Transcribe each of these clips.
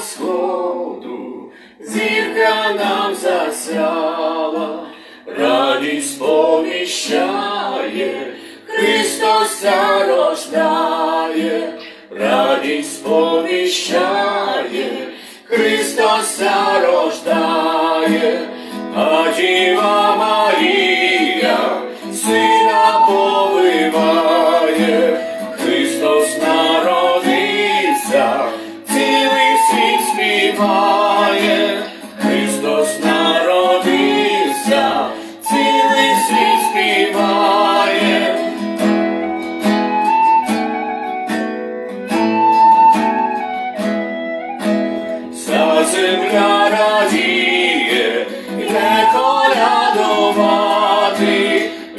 сходу, зірка нам засяла, радість повіщає, Христос рождає, радість повіщає, Христос рождає, а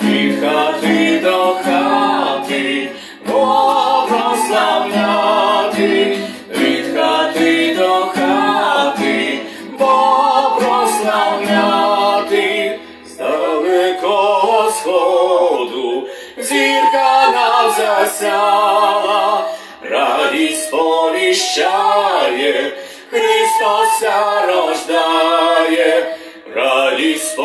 від хати до хати, прославляти, від хати до хати, прославляти, з зірка нам засяла, радість повіщає, Христос рождає, радість